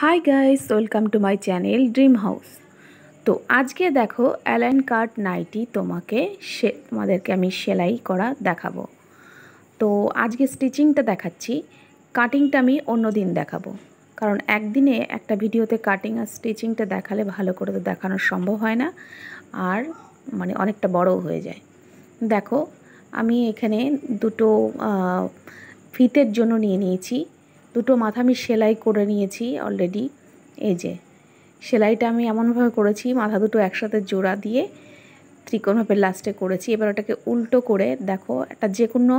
Hi guys welcome to my channel dream house তো আজকে দেখো অ্যালাইন কাট নাইটি তোমাকে সে তোমাদেরকে আমি সেলাই করা দেখাবো। তো আজকে স্টিচিংটা দেখাচ্ছি কাটিংটা আমি অন্য দিন দেখাবো। কারণ একদিনে একটা ভিডিওতে কাটিং আর স্টিচিংটা দেখালে ভালো করে তো দেখানো সম্ভব হয় না, আর মানে অনেকটা বড়ও হয়ে যায়। দেখো, আমি এখানে দুটো ফিতের জন্য নিয়ে নিয়েছি। দুটো মাথা আমি সেলাই করে নিয়েছি অলরেডি এই যে, সেলাইটা আমি এমনভাবে করেছি, মাথা দুটো একসাথে জোড়া দিয়ে ত্রিকোণভাবে লাস্টে করেছি। এবার ওটাকে উল্টো করে দেখো, একটা যে কোনো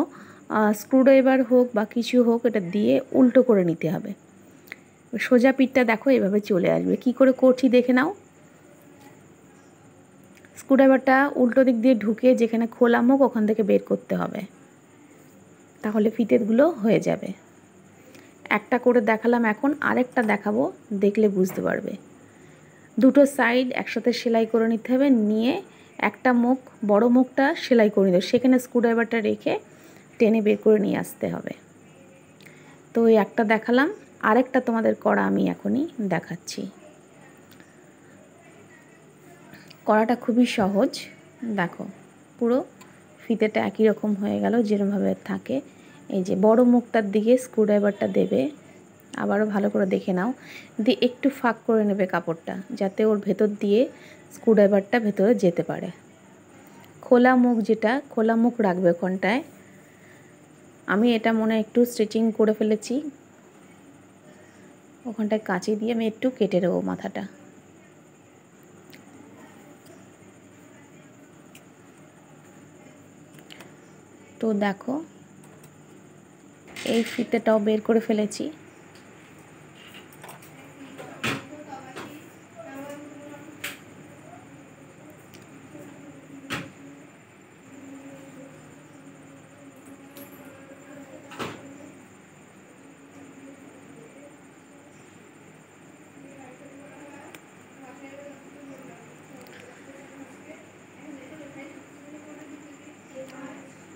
স্ক্রুড্রাইভার হোক বা কিছু হোক, এটা দিয়ে উল্টো করে নিতে হবে। সোজা পিঠটা দেখো, এভাবে চলে আসবে। কি করে করছি দেখে নাও। স্ক্রুড্রাইভারটা উল্টো দিক দিয়ে ঢুকে যেখানে খোলা মুখ ওখান থেকে বের করতে হবে। তাহলে ফিতেরগুলো হয়ে যাবে। একটা করে দেখালাম এখন, আরেকটা দেখাবো, দেখলে বুঝতে পারবে। দুটো সাইড একসাথে সেলাই করে নিতে হবে, নিয়ে একটা মুখ, বড় মুখটা সেলাই করে নিতে সেখানে স্ক্রুড্রাইভারটা রেখে টেনে বের করে নিয়ে আসতে হবে। তো ওই একটা দেখালাম, আরেকটা তোমাদের করা আমি এখনই দেখাচ্ছি। করাটা খুবই সহজ, দেখো, পুরো ফিতেটা একই রকম হয়ে গেল যেরকমভাবে থাকে। এই যে বড় মুখটার দিকে স্ক্রুড্রাইভারটা দেবে। আবারও ভালো করে দেখে নাও। দিয়ে একটু ফাঁক করে নেবে কাপড়টা, যাতে ওর ভেতর দিয়ে স্ক্রুড্রাইভারটা ভেতরে যেতে পারে। খোলা মুখ যেটা, খোলা মুখ রাখবে ওখানটায়। আমি এটা মনে একটু স্টিচিং করে ফেলেছি। ওখানটায় কাঁচি দিয়ে আমি একটু কেটে দেবো মাথাটা। তো দেখো এই ফিতেটাও বের করে ফেলেছি।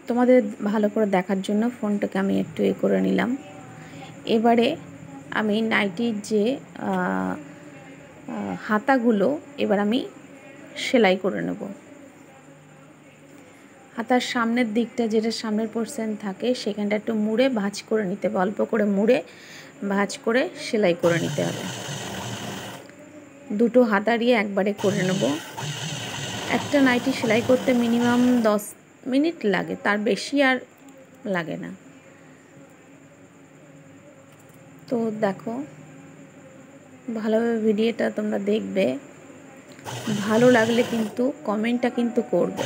তোমাদের ভালো করে দেখার জন্য ফোনটাকে আমি একটু এ করে নিলাম। এবারে আমি নাইটির যে হাতাগুলো এবার আমি সেলাই করে নেব। হাতার সামনের দিকটা যেটা সামনের পোর্শন থাকে, সেখানটা একটু মুড়ে ভাঁজ করে নিতে হবে। অল্প করে মুড়ে ভাঁজ করে সেলাই করে নিতে হবে। দুটো হাতারিয়ে একবারে করে নেব। একটা নাইটি সেলাই করতে মিনিমাম দশ মিনিট লাগে, তার বেশি আর লাগে না। তো দেখো, ভালোভাবে ভিডিওটা তোমরা দেখবে। ভালো লাগলে কিন্তু কমেন্টটা কিন্তু করবে।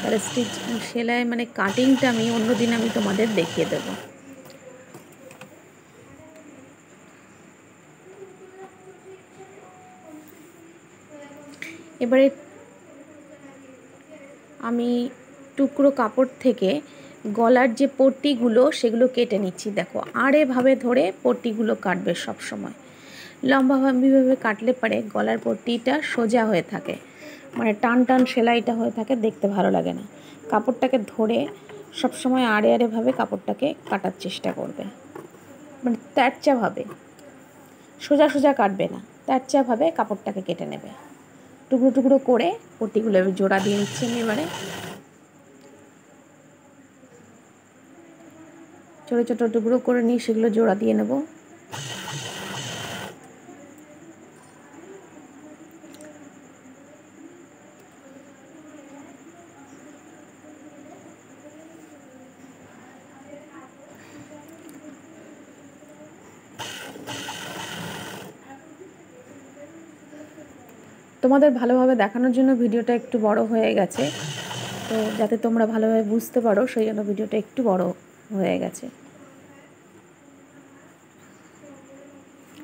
তাহলে স্টিচ সেলাই মানে কাটিংটা আমি অন্যদিন আমি তোমাদের দেখিয়ে দেব। এবারে আমি টুকরো কাপড় থেকে গলার যে পট্টিগুলো, সেগুলো কেটে নিচ্ছি। দেখো, আড়েভাবে ধরে পট্টিগুলো কাটবে সব সময় লম্বাভাবে কাটলে পারে গলার পট্টিটা সোজা হয়ে থাকে। মানে টান টান সেলাইটা হয়ে থাকে, দেখতে ভালো লাগে না। কাপড়টাকে ধরে সব সময় আড়ে আড়েভাবে কাপড়টাকে কাটার চেষ্টা করবে। মানে ত্যারচাভাবে সোজা সোজা কাটবে না। ত্যারচাভাবে কাপড়টাকে কেটে নেবে। টুকরো টুকরো করে পট্টিগুলো জোড়া দিয়ে নিচ্ছি আমি এবারে। ছোটো ছোটো টুকরো করে নিয়ে সেগুলো জোড়া দিয়ে নেব। তোমাদের ভালোভাবে দেখানোর জন্য ভিডিওটা একটু বড় হয়ে গেছে। তো যাতে তোমরা ভালোভাবে বুঝতে পারো, সেই জন্য ভিডিওটা একটু বড় হয়ে গেছে।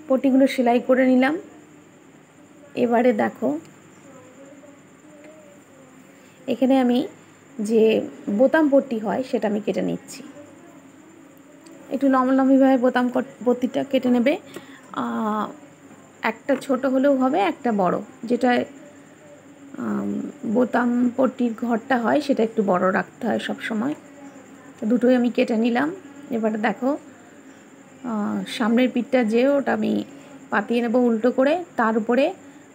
পটিগুলো সেলাই করে নিলাম। এবারে দেখো, এখানে আমি যে বোতাম পট্টি হয়, সেটা আমি কেটে নিচ্ছি। একটু লম্বালম্বিভাবে বোতাম পট্টিটা কেটে নেবে। একটা ছোট হলেও হবে, একটা বড়। যেটা বোতাম পট্টির ঘরটা হয়, সেটা একটু বড় রাখতে হয় সব সময় দুটোই আমি কেটে নিলাম। এবারে দেখো সামনের পিঠটা যে ওটা আমি পাতিয়ে নেব উল্টো করে। তার উপরে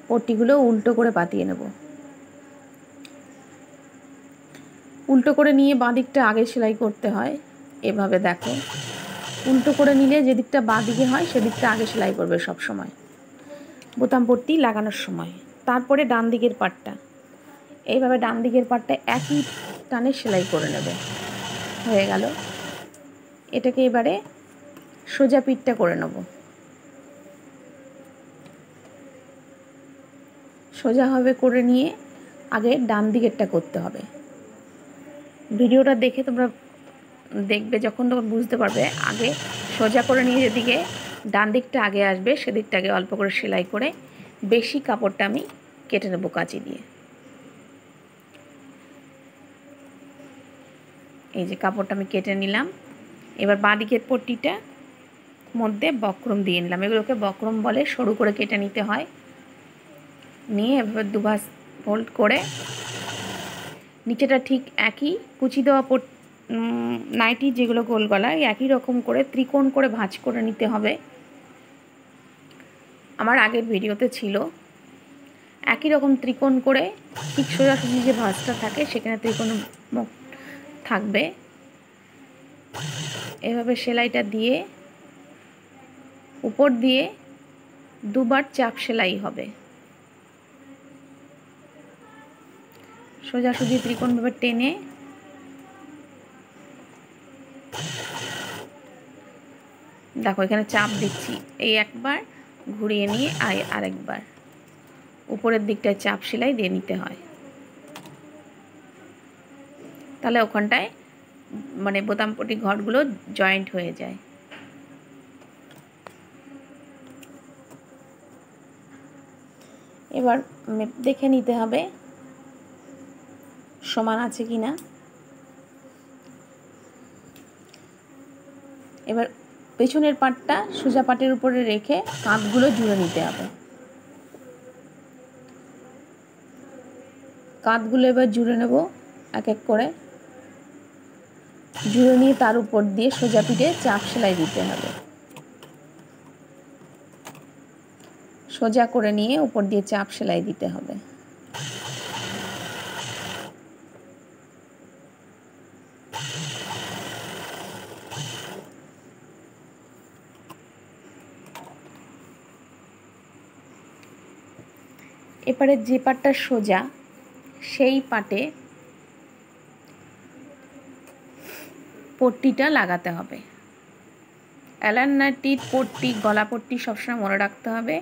পট্টিগুলো উল্টো করে পাতিয়ে নেব। উল্টো করে নিয়ে বাঁ দিকটা আগে সেলাই করতে হয়। এভাবে দেখো। উল্টো করে নিলে যেদিকটা বাঁ দিকে হয়, সেদিকটা আগে সেলাই করবে সব সময় বোতাম পট্টি লাগানোর সময়। তারপরে ডান দিকের পাটটা। এইভাবে ডান দিকের পাটটা একই টানে সেলাই করে নেবে। হয়ে গেল। এটাকে এবারে সোজা পিঠটা করে নেব। সোজাভাবে করে নিয়ে আগে ডান দিকেরটা করতে হবে। ভিডিওটা দেখে তোমরা দেখবে, যখন তখন বুঝতে পারবে, আগে সোজা করে নিয়ে যেদিকে ডান দিকটা আগে আসবে সেদিকটা আগে অল্প করে সেলাই করে বেশি কাপড়টা আমি কেটে নেব কাঁচি দিয়ে। এই যে কাপড়টা আমি কেটে নিলাম। এবার বাঁ দিকের পট্টিটা মধ্যে বক্রম দিয়ে নিলাম। এগুলোকে বক্রম বলে সরু করে কেটে নিতে হয়। নিয়ে এবার দুভাস ফোল্ড করে নিচেটা ঠিক একই কুচি দেওয়া পট নাইটি যেগুলো গোল গলা একই রকম করে ত্রিকোণ করে ভাঁজ করে নিতে হবে। আমার আগের ভিডিওতে ছিল। একই রকম ত্রিকোণ করে ঠিক সোজাসুজি যে ভাঁজটা থাকে, সেখানে ত্রিকোণ মুখ থাকবে। এভাবে সেলাইটা দিয়ে উপর দিয়ে দুবার চাপ সেলাই হবে। সোজাসুজি ত্রিকোণভাবে টেনে দেখো এখানে চাপ দিচ্ছি। এই একবার ঘুরিয়ে নিয়ে আয় আরেকবার। উপরের দিকটায় চাপ সেলাই দিয়ে নিতে হয়। তাহলে ওখানটায় মানে বোতামপটি ঘরগুলো জয়েন্ট হয়ে যায়। এবার দেখে নিতে হবে সমান আছে কি না এবার পেছনের পাটটা সোজা পাটের উপরে রেখে কাঁধগুলো জুড়ে নিতে হবে। কাঁধগুলো এবার জুড়ে নেব এক এক করে। জুড়ে নিয়ে তার উপর দিয়ে সোজা পিঠে চাপ সেলাই দিতে হবে। সোজা করে নিয়ে উপর দিয়ে চাপ সেলাই দিতে হবে। এবারে যে পাটটা সোজা, সেই পাটে পট্টিটা লাগাতে হবে। অ্যালান্নাটির পট্টি, গলা পট্টি সবসময় মনে রাখতে হবে।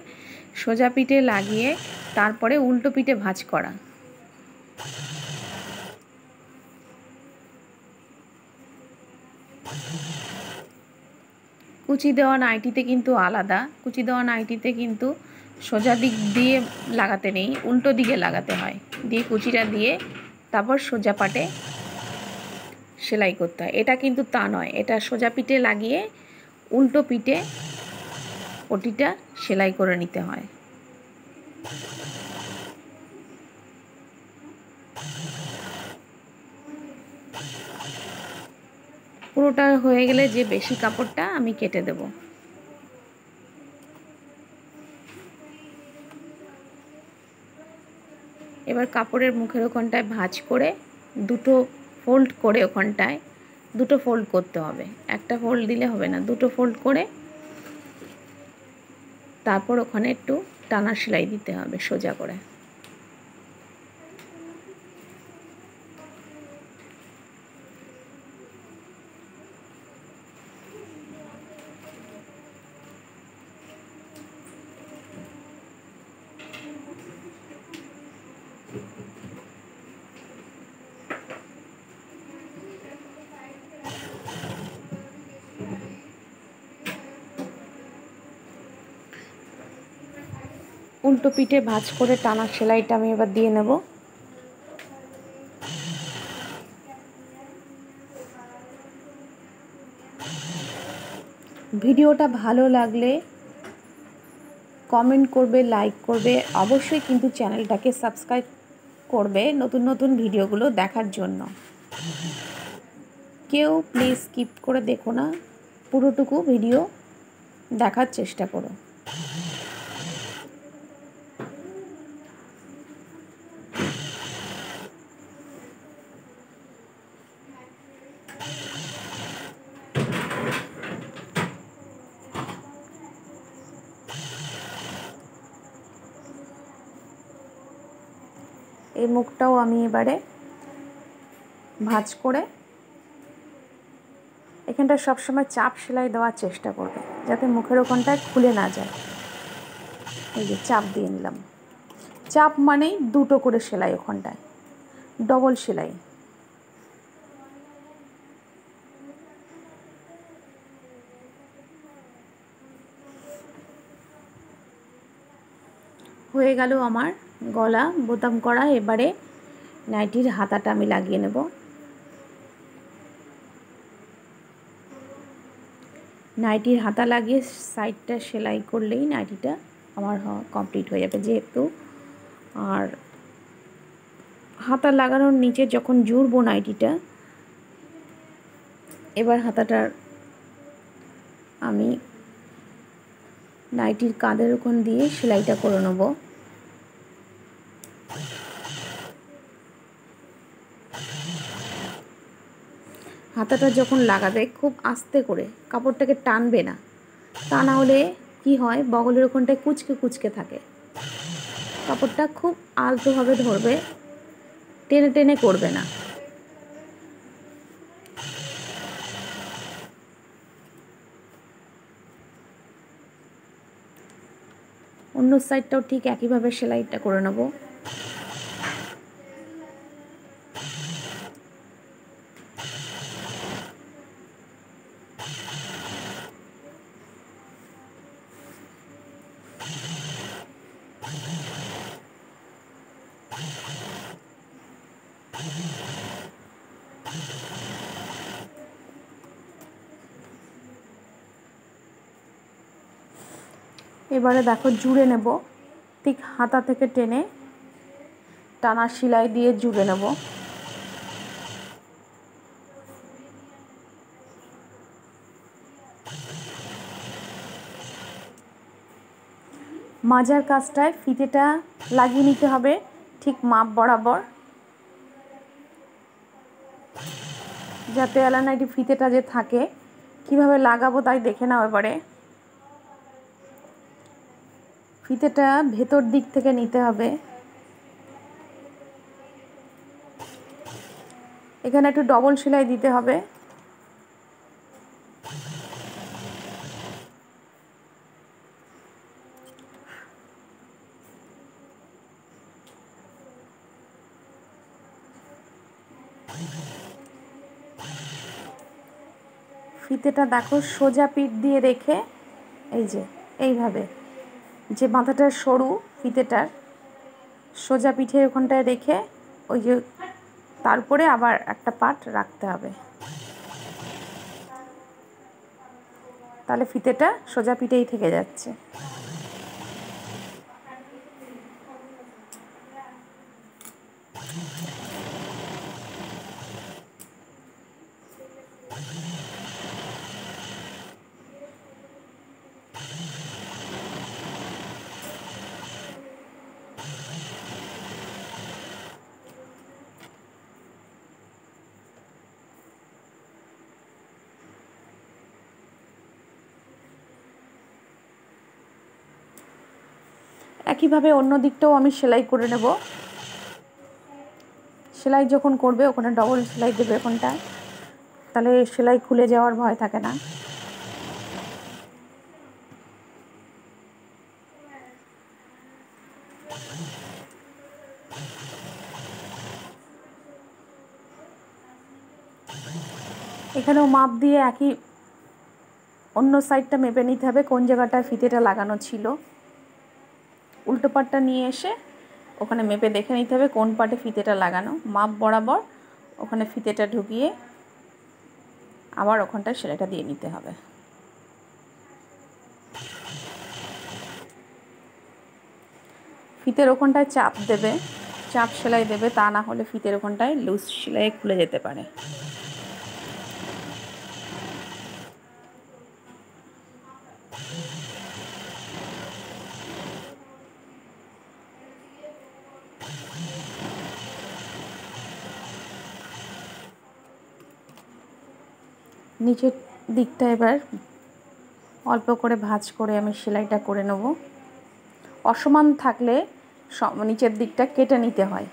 সোজা পিঠে লাগিয়ে তারপরে উল্টো পিঠে ভাঁজ করা। কুচি দেওয়া নাইটিতে কিন্তু আলাদা। কুচি দেওয়া নাইটিতে কিন্তু সোজা দিক দিয়ে লাগাতে নেই, উল্টো দিকে লাগাতে হয়। দিয়ে কুচিটা দিয়ে তারপর সোজা পাটে সেলাই করতে হয়। এটা কিন্তু তা নয়, এটা সোজা পিঠে লাগিয়ে উল্টো পিঠে পটিটা সেলাই করে নিতে হয়। পুরোটা হয়ে গেলে যে বেশি কাপড়টা আমি কেটে দেব। এবার কাপড়ের মুখের ওখানটায় ভাঁজ করে দুটো ফোল্ড করে ওখানটায় দুটো ফোল্ড করতে হবে। একটা ফোল্ড দিলে হবে না, দুটো ফোল্ড করে তারপর ওখানে একটু টানা সেলাই দিতে হবে সোজা করে। উল্টো পিঠে ভাঁজ করে টানা সেলাইটা আমি এবার দিয়ে নেব। ভিডিওটা ভালো লাগলে কমেন্ট করবে, লাইক করবে, অবশ্যই কিন্তু চ্যানেলটাকে সাবস্ক্রাইব করবে নতুন নতুন ভিডিওগুলো দেখার জন্য। কেউ প্লিজ স্কিপ করে দেখো না, পুরোটুকু ভিডিও দেখার চেষ্টা করো। এই মুখটাও আমি এবারে ভাঁজ করে এখানটা সবসময় চাপ সেলাই দেওয়ার চেষ্টা করবে, যাতে মুখের ওখানটায় খুলে না যায়। এই যে চাপ দিয়ে নিলাম। চাপ মানেই দুটো করে সেলাই ওখানটায়, ডবল সেলাই। হয়ে গেল আমার গলা বোতাম করা, এবারে নাইটির হাতাটা আমি লাগিয়ে নেব। নাইটির হাতা লাগিয়ে সাইডটা সেলাই করলেই নাইটিটা আমার কমপ্লিট হয়ে যাবে যেহেতু। আর হাতা লাগানোর নিচে যখন জুড়বো নাইটিটা, এবার হাতাটার আমি নাইটির কাঁধের ওখান দিয়ে সেলাইটা করে নেব। হাতাটা যখন লাগাবে, খুব আস্তে করে কাপড়টাকে টানবে না। তা না হলে কি হয়, বগলের ওখানটায় কুচকে কুচকে থাকে। কাপড়টা খুব আলতোভাবে ধরবে, টেনে টেনে করবে না। অন্য সাইডটাও ঠিক একইভাবে সেলাইটা করে নেব। এবারে দেখো জুড়ে নেব। ঠিক হাতা থেকে টেনে টানা সেলাই দিয়ে জুড়ে নেব। মাজার কাজটায় ফিতেটা লাগিয়ে নিতে হবে, ঠিক মাপ বরাবর। যাতে এলানাইটি ফিতেটা যে থাকে, কীভাবে লাগাবো তাই দেখে নাও এবারে। ফিতেটা ভেতর দিক থেকে নিতে হবে। এখানে একটু ডবল সেলাই দিতে হবে। ফিতেটা দেখো সোজা পিঠ দিয়ে রেখে, এই যে, এইভাবে। যে মাথাটা সরু ফিতেটার, সোজা পিঠে ওখানটায় রেখে ওই যে তারপরে আবার একটা পাট রাখতে হবে। তাহলে ফিতেটা সোজা পিঠেই থেকে যাচ্ছে। একইভাবে অন্য দিকটাও আমি সেলাই করে নেব। সেলাই যখন করবে, ওখানে ডবল সেলাই দেবে ওখানটা। তাহলে সেলাই খুলে যাওয়ার ভয় থাকে না। এখানেও মাপ দিয়ে একই, অন্য সাইডটা মেপে নিতে হবে, কোন জায়গাটায় ফিতেটা লাগানো ছিল। উল্টো পাটটা নিয়ে এসে ওখানে মেপে দেখে নিতে হবে কোন পাটে ফিতেটা লাগানো। মাপ বরাবর ওখানে ফিতেটা ঢুকিয়ে আবার ওখানটায় সেলাইটা দিয়ে নিতে হবে। ফিতের ওখানটায় চাপ দেবে, চাপ সেলাই দেবে, তা না হলে ফিতের ওখানটায় লুজ সেলাই খুলে যেতে পারে। নিচের দিকটা এবার অল্প করে ভাঁজ করে আমি সেলাইটা করে নেব। অসমান থাকলে নিচের দিকটা কেটে নিতে হয়।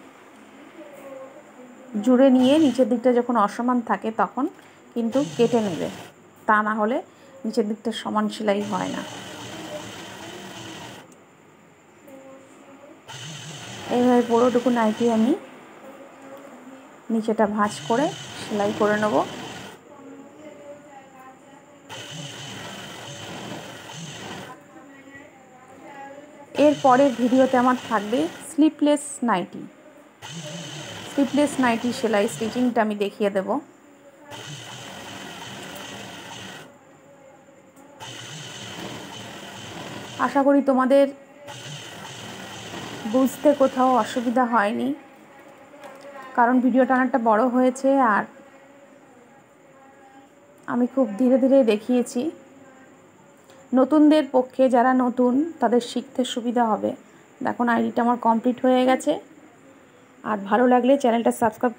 জুড়ে নিয়ে নিচের দিকটা যখন অসমান থাকে তখন কিন্তু কেটে নেবে। তা না হলে নিচের দিকটা সমান সেলাই হয় না। এইভাবে পুরোটুকু নাইটি আমি নিচেটা ভাঁজ করে সেলাই করে নেব। পরের ভিডিওতে আমার থাকবে স্লিপলেস নাইটি স্লিপলেস নাইটি সেলাই স্টিচিংটা আমি দেখিয়ে দেব। আশা করি তোমাদের বুঝতে কোথাও অসুবিধা হয়নি। কারণ ভিডিওটা অনেকটা বড় হয়েছে আর আমি খুব ধীরে ধীরে দেখিয়েছি। নতুনদের পক্ষে যারা নতুন, তাদের শিখতে সুবিধা হবে। দেখুন, আইডিটা আমার কমপ্লিট হয়ে গেছে। আর ভালো লাগলে চ্যানেলটা সাবস্ক্রাইব